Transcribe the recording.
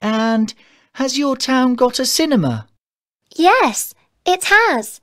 And has your town got a cinema? Yes, it has.